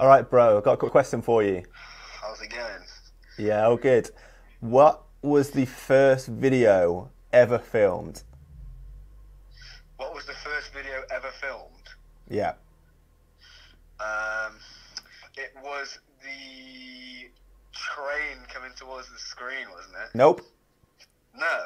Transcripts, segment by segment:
All right, bro, I've got a quick question for you. How's it going? Yeah, all good. What was the first video ever filmed? What was the first video ever filmed? Yeah. Um, it was the train coming towards the screen, wasn't it? Nope. No.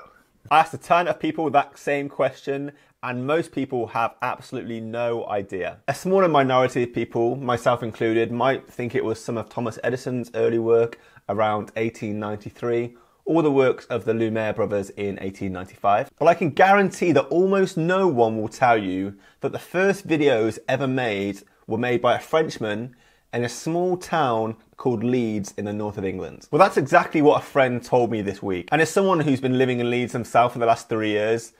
I asked a ton of people that same question, and most people have absolutely no idea. A smaller minority of people, myself included, might think it was some of Thomas Edison's early work around 1893 or the works of the Lumiere brothers in 1895. But I can guarantee that almost no one will tell you that the first videos ever made were made by a Frenchman in a small town called Leeds in the north of England. Well, that's exactly what a friend told me this week. And as someone who's been living in Leeds himself for the last three years,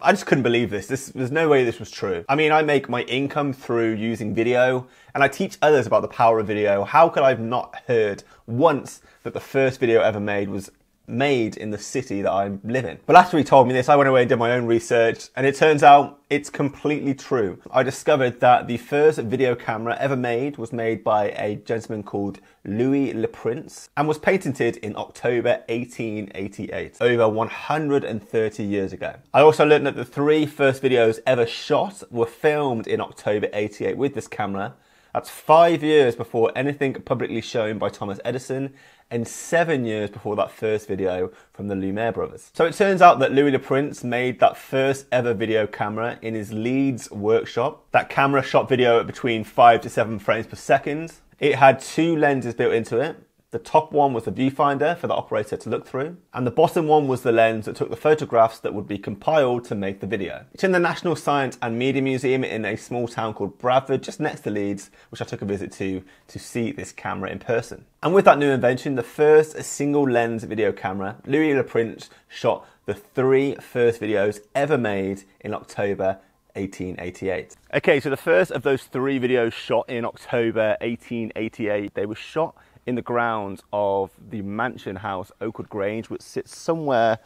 I just couldn't believe this. this. There's no way this was true. I mean, I make my income through using video and I teach others about the power of video. How could I have not heard once that the first video ever made was made in the city that I live in. But after he told me this, I went away and did my own research, and it turns out it's completely true. I discovered that the first video camera ever made was made by a gentleman called Louis Le Prince and was patented in October 1888, over 130 years ago. I also learned that the three first videos ever shot were filmed in October 88 with this camera. That's five years before anything publicly shown by Thomas Edison and seven years before that first video from the Lumiere brothers. So it turns out that Louis Le Prince made that first ever video camera in his Leeds workshop. That camera shot video at between five to seven frames per second. It had two lenses built into it, the top one was the viewfinder for the operator to look through, and the bottom one was the lens that took the photographs that would be compiled to make the video. It's in the National Science and Media Museum in a small town called Bradford, just next to Leeds, which I took a visit to to see this camera in person. And with that new invention, the first single lens video camera, Louis Le Prince shot the three first videos ever made in October 1888. Okay, so the first of those three videos shot in October 1888, they were shot in the grounds of the mansion house Oakwood Grange, which sits somewhere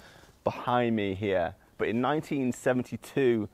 behind me here. But in 1972,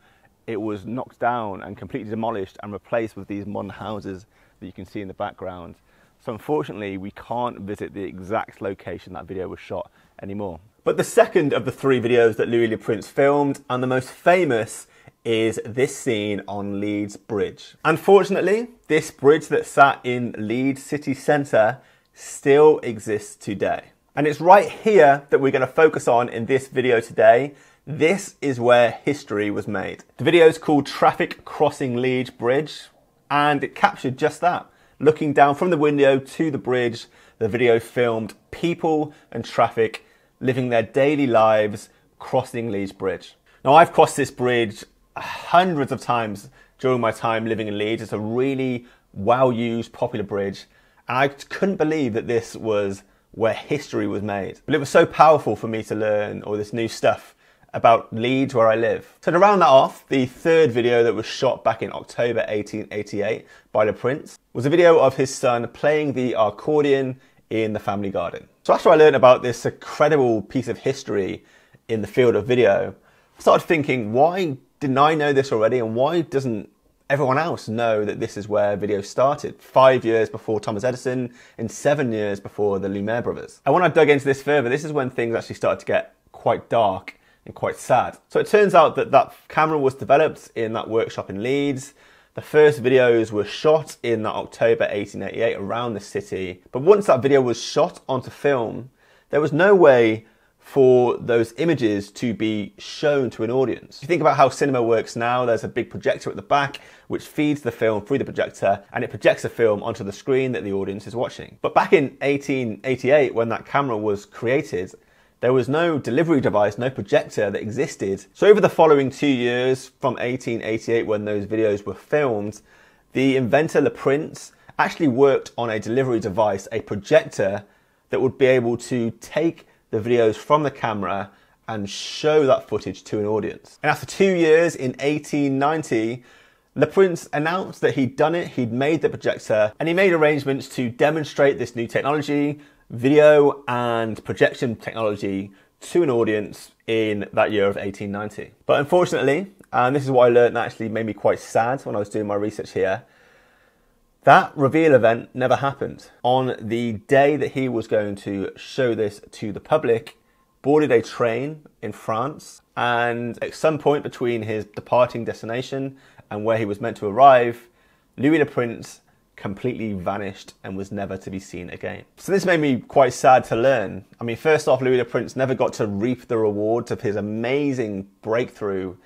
it was knocked down and completely demolished and replaced with these modern houses that you can see in the background. So unfortunately, we can't visit the exact location that video was shot anymore. But the second of the three videos that Louis Le Prince filmed, and the most famous, is this scene on Leeds Bridge. Unfortunately, this bridge that sat in Leeds city centre still exists today. And it's right here that we're going to focus on in this video today. This is where history was made. The video is called Traffic Crossing Leeds Bridge, and it captured just that. Looking down from the window to the bridge, the video filmed people and traffic living their daily lives crossing Leeds Bridge. Now, I've crossed this bridge hundreds of times during my time living in Leeds. It's a really well used, popular bridge, and I couldn't believe that this was where history was made. But it was so powerful for me to learn all this new stuff about Leeds where I live. So to round that off, the third video that was shot back in October 1888 by Le Prince was a video of his son playing the accordion in the family garden. So after I learned about this incredible piece of history in the field of video, I started thinking, why didn't I know this already and why doesn't everyone else know that this is where video started, five years before Thomas Edison and seven years before the Lumiere brothers. And when I dug into this further, this is when things actually started to get quite dark and quite sad. So it turns out that that camera was developed in that workshop in Leeds. The first videos were shot in that October 1888 around the city. But once that video was shot onto film, there was no way for those images to be shown to an audience. If you think about how cinema works now, there's a big projector at the back which feeds the film through the projector and it projects the film onto the screen that the audience is watching. But back in 1888, when that camera was created, there was no delivery device, no projector that existed. So over the following two years, from 1888 when those videos were filmed, the inventor Le Prince actually worked on a delivery device, a projector that would be able to take the videos from the camera and show that footage to an audience. And after two years in 1890, Le Prince announced that he'd done it, he'd made the projector, and he made arrangements to demonstrate this new technology, video and projection technology, to an audience in that year of 1890. But unfortunately, and this is what I learned that actually made me quite sad when I was doing my research here, That reveal event never happened. On the day that he was going to show this to the public, boarded a train in France, and at some point between his departing destination and where he was meant to arrive, Louis le Prince completely vanished and was never to be seen again. So this made me quite sad to learn. I mean, first off, Louis le Prince never got to reap the rewards of his amazing breakthrough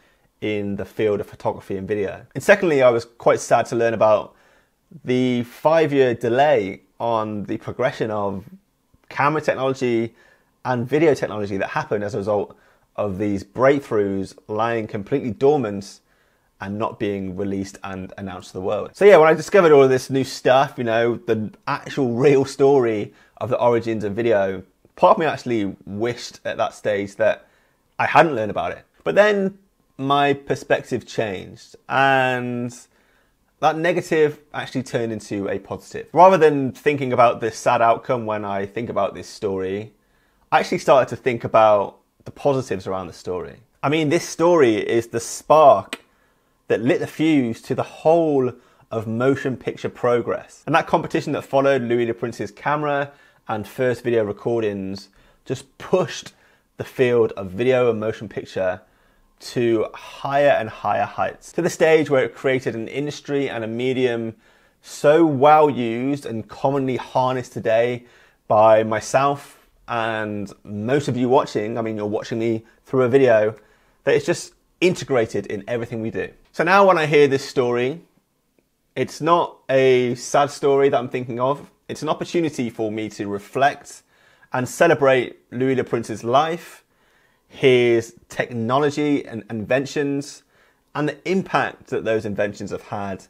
in the field of photography and video. And secondly, I was quite sad to learn about the five year delay on the progression of camera technology and video technology that happened as a result of these breakthroughs lying completely dormant and not being released and announced to the world. So yeah, when I discovered all of this new stuff, you know, the actual real story of the origins of video, part of me actually wished at that stage that I hadn't learned about it. But then my perspective changed and that negative actually turned into a positive. Rather than thinking about this sad outcome when I think about this story, I actually started to think about the positives around the story. I mean, this story is the spark that lit the fuse to the whole of motion picture progress. And that competition that followed Louis Le Prince's camera and first video recordings just pushed the field of video and motion picture to higher and higher heights, to the stage where it created an industry and a medium so well used and commonly harnessed today by myself and most of you watching. I mean, you're watching me through a video that it's just integrated in everything we do. So now when I hear this story, it's not a sad story that I'm thinking of. It's an opportunity for me to reflect and celebrate Louis Le Prince's life his technology and inventions and the impact that those inventions have had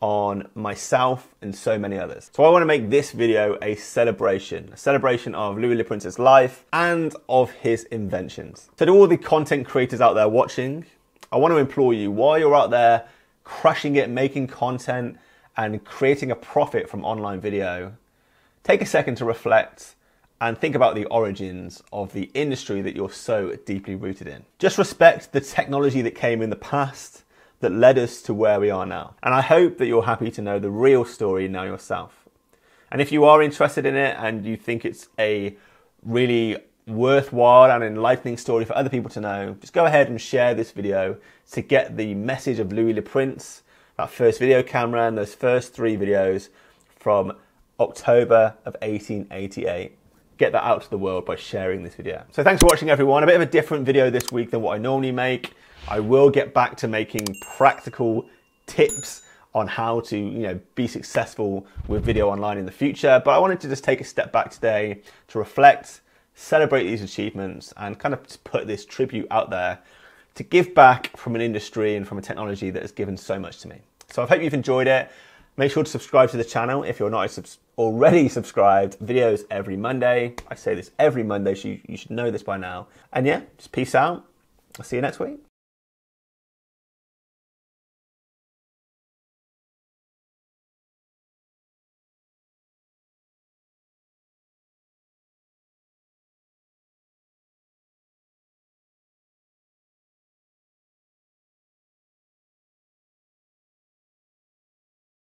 on myself and so many others. So I want to make this video a celebration, a celebration of Louis Le Prince's life and of his inventions. So to all the content creators out there watching, I want to implore you, while you're out there crushing it, making content and creating a profit from online video, take a second to reflect and think about the origins of the industry that you're so deeply rooted in. Just respect the technology that came in the past that led us to where we are now. And I hope that you're happy to know the real story now yourself. And if you are interested in it and you think it's a really worthwhile and enlightening story for other people to know, just go ahead and share this video to get the message of Louis Le Prince, that first video camera and those first three videos from October of 1888 get that out to the world by sharing this video. So thanks for watching everyone. A bit of a different video this week than what I normally make. I will get back to making practical tips on how to you know be successful with video online in the future. But I wanted to just take a step back today to reflect, celebrate these achievements, and kind of put this tribute out there to give back from an industry and from a technology that has given so much to me. So I hope you've enjoyed it. Make sure to subscribe to the channel if you're not already subscribed. Videos every Monday. I say this every Monday, so you, you should know this by now. And yeah, just peace out. I'll see you next week.